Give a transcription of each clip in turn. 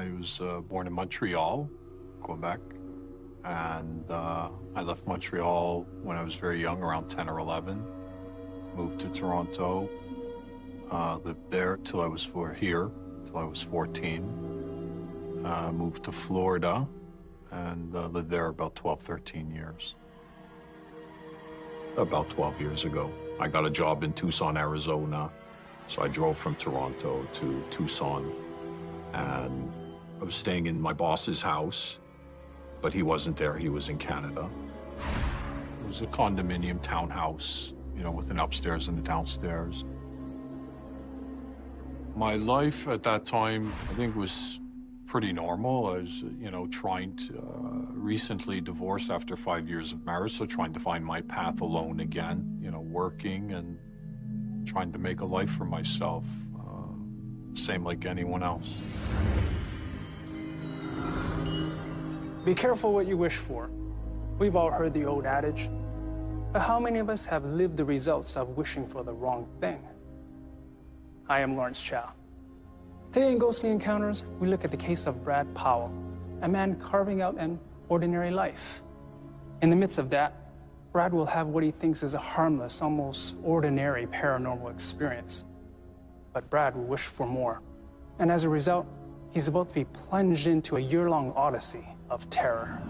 I was uh, born in Montreal, Quebec, and uh, I left Montreal when I was very young, around 10 or 11. Moved to Toronto, uh, lived there till I was for here, till I was 14. Uh, moved to Florida and uh, lived there about 12, 13 years. About 12 years ago, I got a job in Tucson, Arizona. So I drove from Toronto to Tucson and I was staying in my boss's house, but he wasn't there. He was in Canada. It was a condominium townhouse, you know, with an upstairs and a downstairs. My life at that time, I think, was pretty normal. I was, you know, trying to, uh, recently divorced after five years of marriage, so trying to find my path alone again, you know, working and trying to make a life for myself, uh, same like anyone else. Be careful what you wish for. We've all heard the old adage, but how many of us have lived the results of wishing for the wrong thing? I am Lawrence Chow. Today in Ghostly Encounters, we look at the case of Brad Powell, a man carving out an ordinary life. In the midst of that, Brad will have what he thinks is a harmless, almost ordinary paranormal experience. But Brad will wish for more. And as a result, he's about to be plunged into a year long odyssey of terror.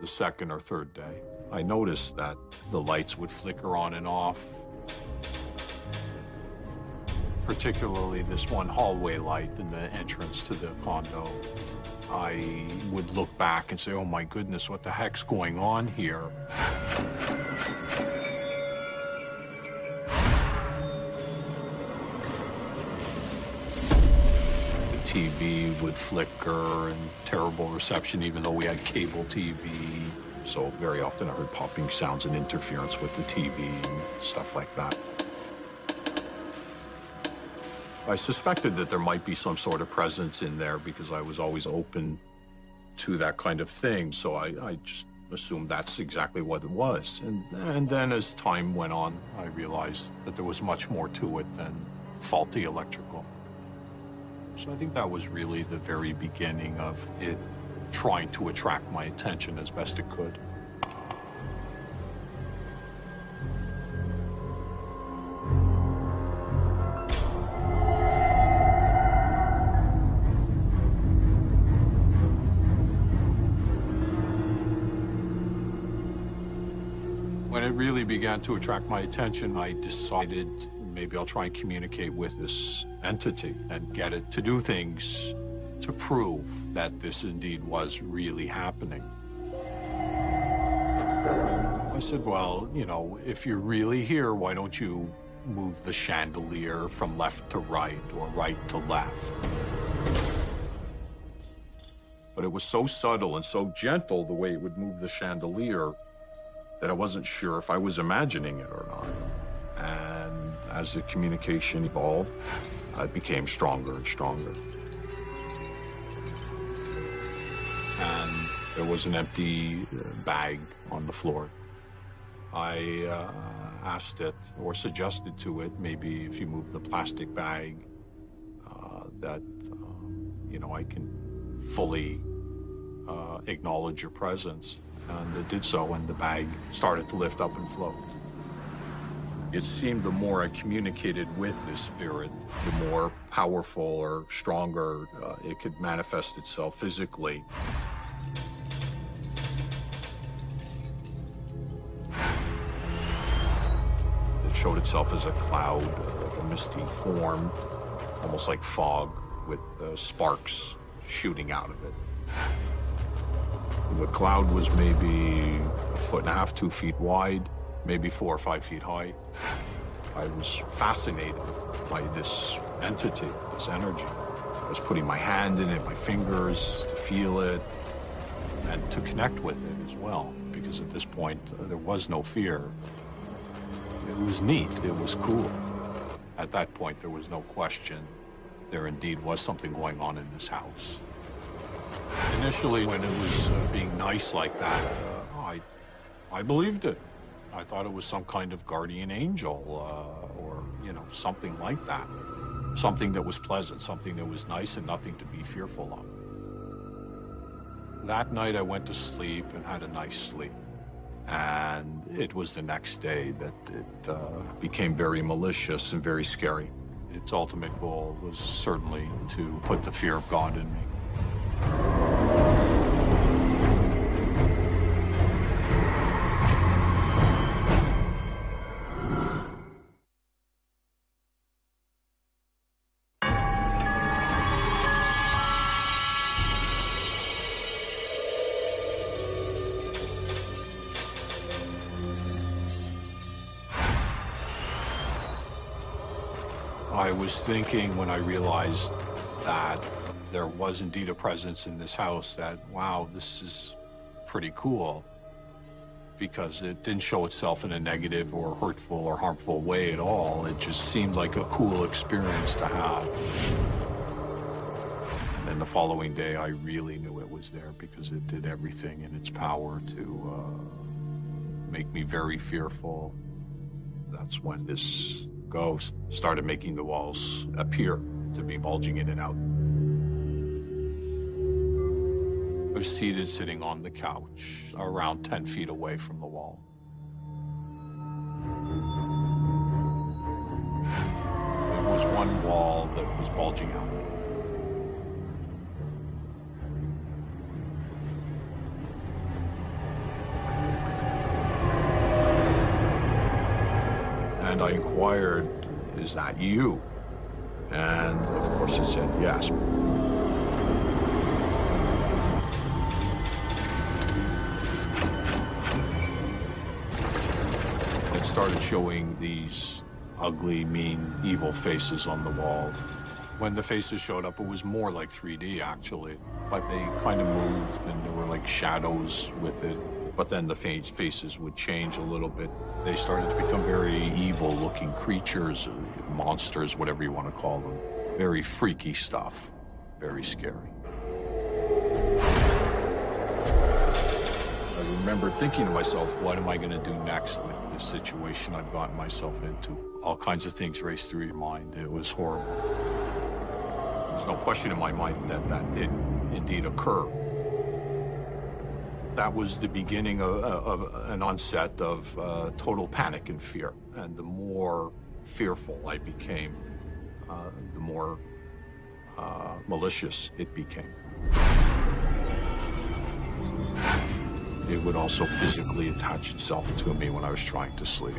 The second or third day, I noticed that the lights would flicker on and off. Particularly this one hallway light in the entrance to the condo. I would look back and say, oh my goodness, what the heck's going on here? The TV would flicker and terrible reception, even though we had cable TV. So very often I heard popping sounds and interference with the TV and stuff like that. I suspected that there might be some sort of presence in there because I was always open to that kind of thing. So I, I just assumed that's exactly what it was. And, and then as time went on, I realized that there was much more to it than faulty electrical. So I think that was really the very beginning of it trying to attract my attention as best it could. Really began to attract my attention, I decided maybe I'll try and communicate with this entity and get it to do things to prove that this indeed was really happening. I said, well, you know, if you're really here, why don't you move the chandelier from left to right or right to left? But it was so subtle and so gentle the way it would move the chandelier that I wasn't sure if I was imagining it or not. And as the communication evolved, I became stronger and stronger. And there was an empty uh, bag on the floor. I uh, asked it or suggested to it, maybe if you move the plastic bag, uh, that, um, you know, I can fully uh, acknowledge your presence. And it did so, and the bag started to lift up and float. It seemed the more I communicated with this spirit, the more powerful or stronger uh, it could manifest itself physically. It showed itself as a cloud, like a misty form, almost like fog, with uh, sparks shooting out of it. The cloud was maybe a foot and a half, two feet wide, maybe four or five feet high. I was fascinated by this entity, this energy. I was putting my hand in it, my fingers, to feel it, and to connect with it as well, because at this point, uh, there was no fear. It was neat, it was cool. At that point, there was no question. There indeed was something going on in this house. Initially, when it was uh, being nice like that, uh, I, I believed it. I thought it was some kind of guardian angel uh, or, you know, something like that. Something that was pleasant, something that was nice and nothing to be fearful of. That night I went to sleep and had a nice sleep. And it was the next day that it uh, became very malicious and very scary. Its ultimate goal was certainly to put the fear of God in me. Was thinking when I realized that there was indeed a presence in this house that, wow, this is pretty cool because it didn't show itself in a negative or hurtful or harmful way at all. It just seemed like a cool experience to have. And then the following day, I really knew it was there because it did everything in its power to uh, make me very fearful. That's when this ghost started making the walls appear to be bulging in and out. I was seated sitting on the couch, around 10 feet away from the wall. There was one wall that was bulging out. And I inquired, is that you? And of course it said yes. It started showing these ugly, mean, evil faces on the wall. When the faces showed up, it was more like 3D actually, but they kind of moved and there were like shadows with it. But then the faces would change a little bit. They started to become very evil looking creatures, uh, monsters, whatever you want to call them. Very freaky stuff. Very scary. I remember thinking to myself, what am I going to do next with this situation I've gotten myself into? All kinds of things raced through your mind. It was horrible. There's no question in my mind that that did indeed occur. That was the beginning of, of an onset of uh, total panic and fear. And the more fearful I became, uh, the more uh, malicious it became. It would also physically attach itself to me when I was trying to sleep.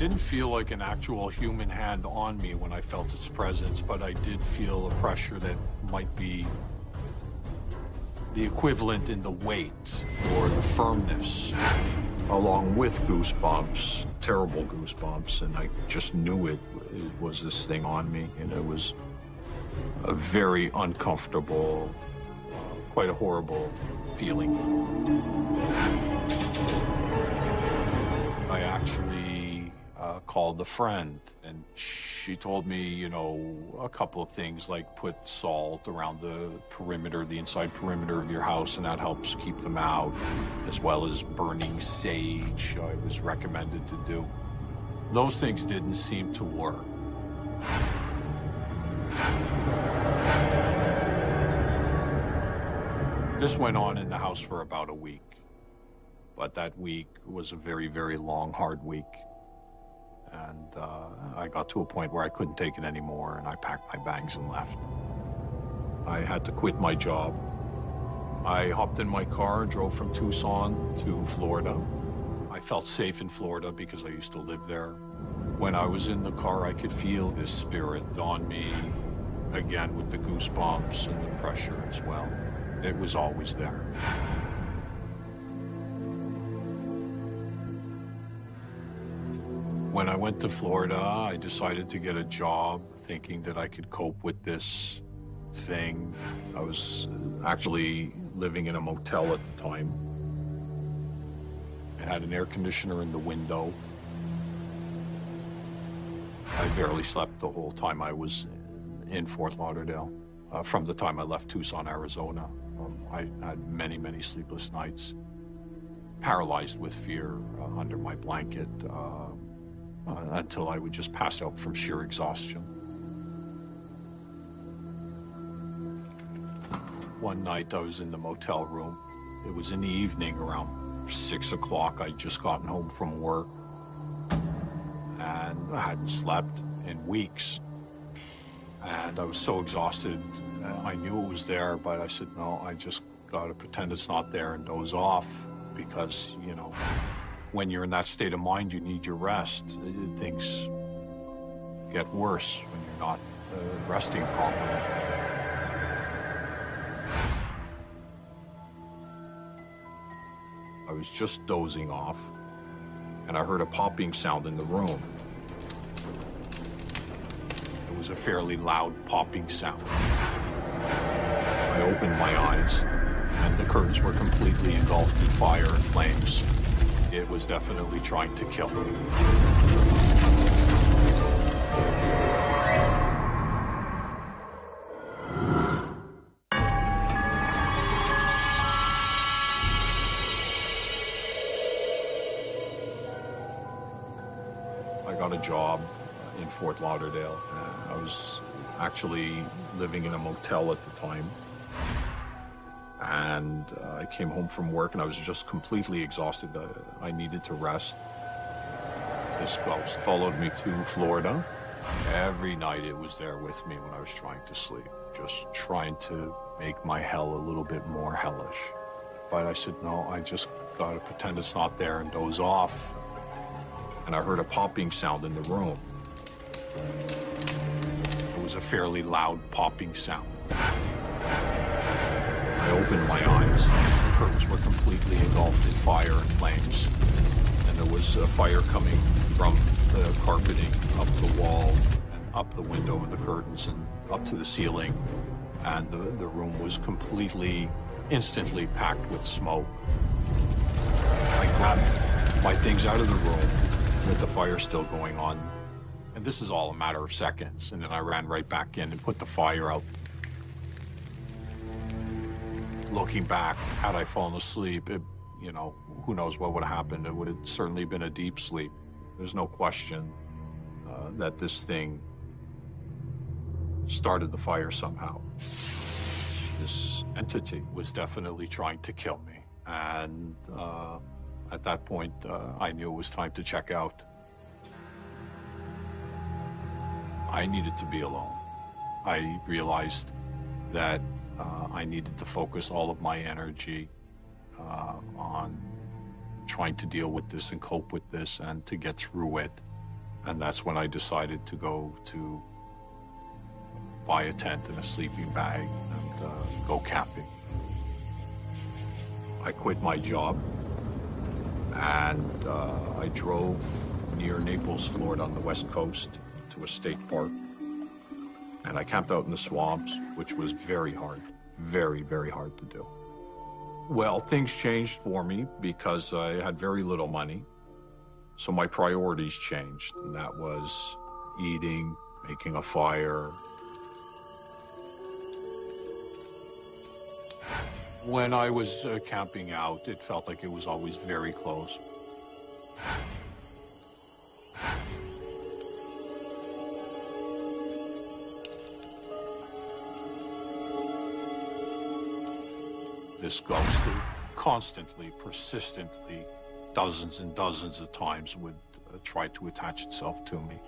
Didn't feel like an actual human hand on me when I felt its presence, but I did feel a pressure that might be the equivalent in the weight or the firmness, along with goosebumps, terrible goosebumps, and I just knew it, it was this thing on me, and it was a very uncomfortable, quite a horrible feeling. I actually uh, called a friend, and she told me, you know, a couple of things like put salt around the perimeter, the inside perimeter of your house, and that helps keep them out, as well as burning sage, I was recommended to do. Those things didn't seem to work. This went on in the house for about a week. But that week was a very, very long, hard week. And uh, I got to a point where I couldn't take it anymore, and I packed my bags and left. I had to quit my job. I hopped in my car, drove from Tucson to Florida. I felt safe in Florida because I used to live there. When I was in the car, I could feel this spirit on me again with the goosebumps and the pressure as well. It was always there. When I went to Florida, I decided to get a job thinking that I could cope with this thing. I was actually living in a motel at the time. It had an air conditioner in the window. I barely slept the whole time I was in Fort Lauderdale. Uh, from the time I left Tucson, Arizona, um, I had many, many sleepless nights, paralyzed with fear uh, under my blanket uh, uh, until I would just pass out from sheer exhaustion. One night I was in the motel room. It was in the evening around six o'clock. I'd just gotten home from work and I hadn't slept in weeks. And I was so exhausted. I knew it was there, but I said, no, I just got to pretend it's not there and doze off because, you know, when you're in that state of mind, you need your rest. Things get worse when you're not uh, resting properly. I was just dozing off, and I heard a popping sound in the room. It was a fairly loud popping sound. I opened my eyes, and the curtains were completely engulfed in fire and flames. It was definitely trying to kill. I got a job in Fort Lauderdale. Uh, I was actually living in a motel at the time. And uh, I came home from work and I was just completely exhausted. Uh, I needed to rest. This ghost followed me to Florida. Every night it was there with me when I was trying to sleep, just trying to make my hell a little bit more hellish. But I said, no, I just gotta pretend it's not there and doze off. And I heard a popping sound in the room. It was a fairly loud popping sound. I opened my eyes. The curtains were completely engulfed in fire and flames. And there was a fire coming from the carpeting up the wall and up the window and the curtains and up to the ceiling. And the, the room was completely, instantly packed with smoke. I grabbed my things out of the room with the fire still going on. And this is all a matter of seconds. And then I ran right back in and put the fire out. Looking back, had I fallen asleep, it, you know, who knows what would have happened. It would have certainly been a deep sleep. There's no question uh, that this thing started the fire somehow. This entity was definitely trying to kill me. And uh, at that point, uh, I knew it was time to check out. I needed to be alone. I realized that uh, I needed to focus all of my energy uh, on trying to deal with this and cope with this and to get through it. And that's when I decided to go to buy a tent and a sleeping bag and uh, go camping. I quit my job and uh, I drove near Naples, Florida on the west coast to a state park. And I camped out in the swamps, which was very hard, very, very hard to do. Well, things changed for me because I had very little money. So my priorities changed, and that was eating, making a fire. When I was uh, camping out, it felt like it was always very close. This ghost constantly, persistently, dozens and dozens of times would uh, try to attach itself to me.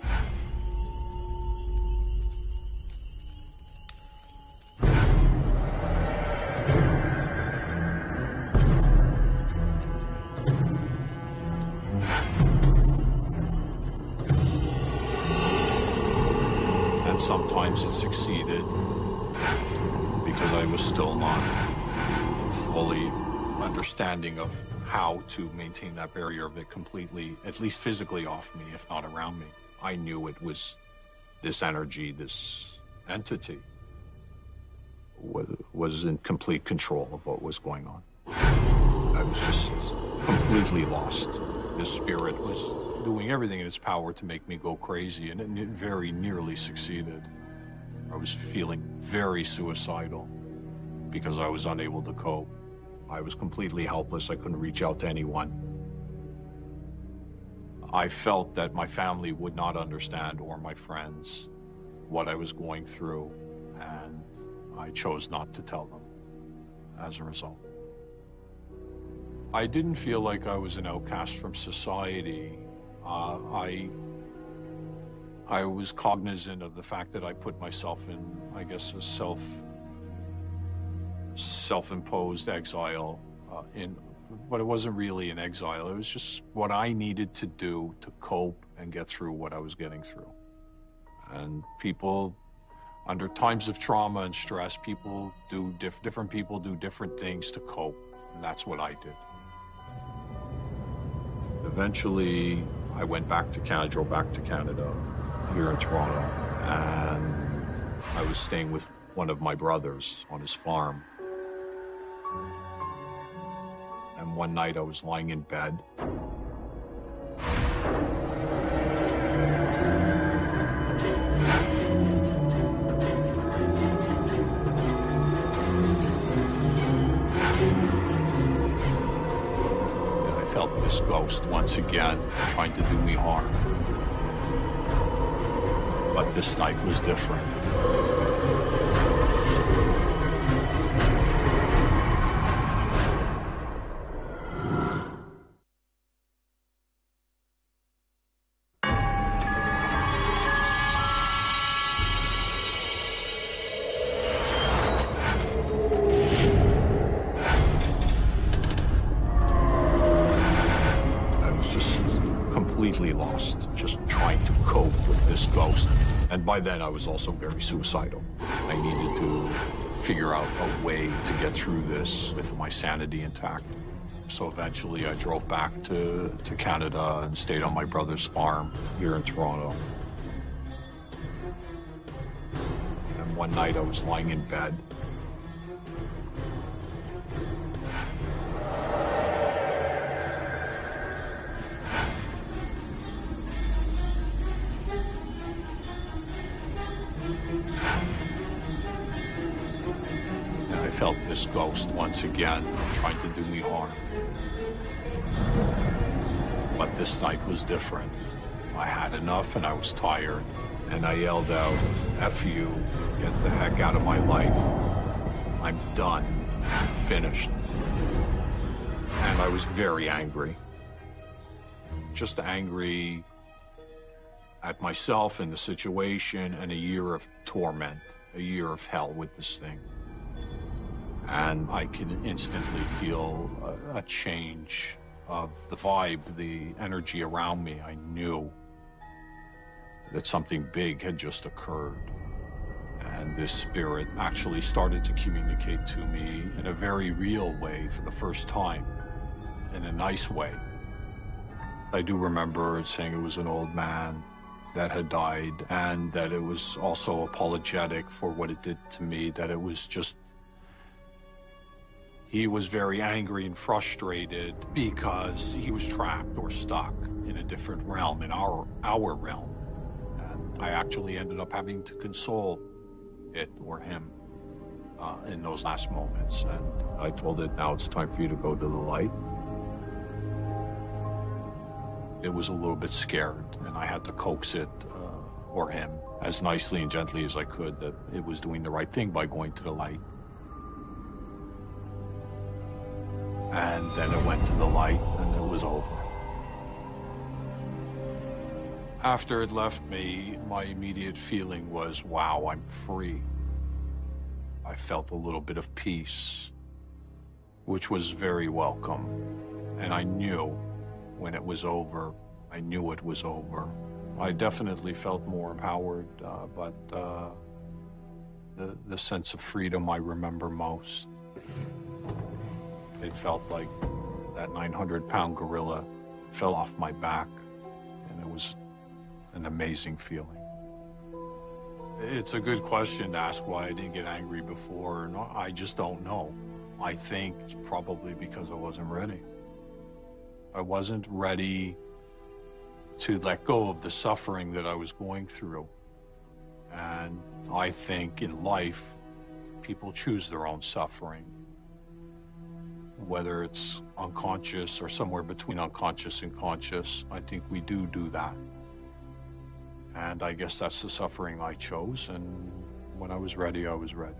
And sometimes it succeeded because I was still not fully understanding of how to maintain that barrier of it completely, at least physically off me, if not around me. I knew it was this energy, this entity was, in complete control of what was going on. I was just completely lost. This spirit was doing everything in its power to make me go crazy, and it very nearly succeeded. I was feeling very suicidal because I was unable to cope. I was completely helpless. I couldn't reach out to anyone. I felt that my family would not understand or my friends what I was going through, and I chose not to tell them as a result. I didn't feel like I was an outcast from society. Uh, I I was cognizant of the fact that I put myself in, I guess, a self self-imposed exile uh, in but it wasn't really an exile. It was just what i needed to do to cope and get through what i was getting through. And people under times of trauma and stress people do diff- different people do different things to cope and that's what i did. Eventually i went back to canada drove back to canada here in toronto and i was staying with one of my brothers on his farm and one night I was lying in bed. I felt this ghost once again trying to do me harm. But this night was different. By then, I was also very suicidal. I needed to figure out a way to get through this with my sanity intact. So eventually, I drove back to, to Canada and stayed on my brother's farm here in Toronto. And one night, I was lying in bed ghost once again, trying to do me harm. But this night was different. I had enough and I was tired. And I yelled out, F you, get the heck out of my life. I'm done, finished. And I was very angry. Just angry at myself and the situation and a year of torment, a year of hell with this thing and I can instantly feel a, a, change of the vibe, the energy around me. I knew that something big had just occurred. And this spirit actually started to communicate to me in a very real way for the first time, in a nice way. I do remember saying it was an old man that had died and that it was also apologetic for what it did to me, that it was just he was very angry and frustrated because he was trapped or stuck in a different realm, in our, our realm. And I actually ended up having to console it or him uh, in those last moments. And I told it, now it's time for you to go to the light. It was a little bit scared, and I had to coax it uh, or him as nicely and gently as I could that it was doing the right thing by going to the light. And then it went to the light and it was over. After it left me, my immediate feeling was, wow, I'm free. I felt a little bit of peace, which was very welcome. And I knew when it was over, I knew it was over. I definitely felt more empowered, uh, but uh, the, the sense of freedom I remember most. It felt like that 900 pound gorilla fell off my back, and it was an amazing feeling. It's a good question to ask why I didn't get angry before. No, I just don't know. I think it's probably because I wasn't ready. I wasn't ready to let go of the suffering that I was going through. And I think in life, people choose their own suffering. Whether it's unconscious or somewhere between unconscious and conscious, I think we do do that. And I guess that's the suffering I chose. And when I was ready, I was ready.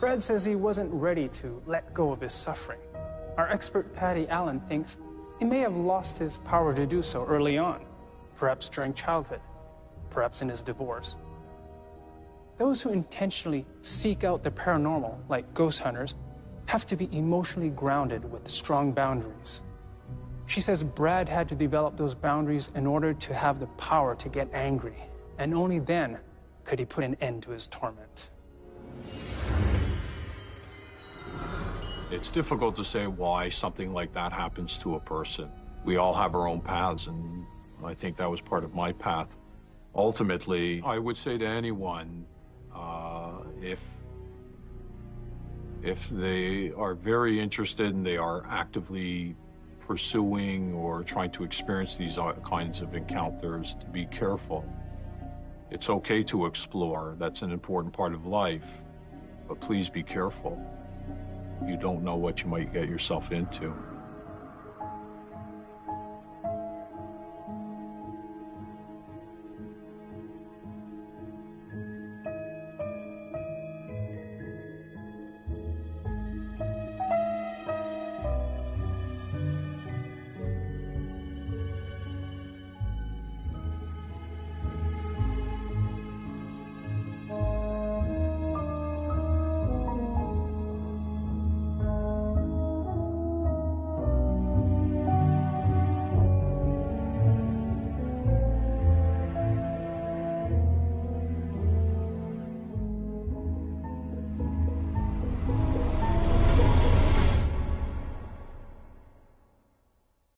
Brad says he wasn't ready to let go of his suffering. Our expert Patty Allen thinks he may have lost his power to do so early on, perhaps during childhood, perhaps in his divorce. Those who intentionally seek out the paranormal, like ghost hunters, have to be emotionally grounded with strong boundaries. She says Brad had to develop those boundaries in order to have the power to get angry, and only then could he put an end to his torment. It's difficult to say why something like that happens to a person. We all have our own paths, and I think that was part of my path. Ultimately, I would say to anyone, if if they are very interested and they are actively pursuing or trying to experience these kinds of encounters, to be careful. It's okay to explore. That's an important part of life. But please be careful. You don't know what you might get yourself into.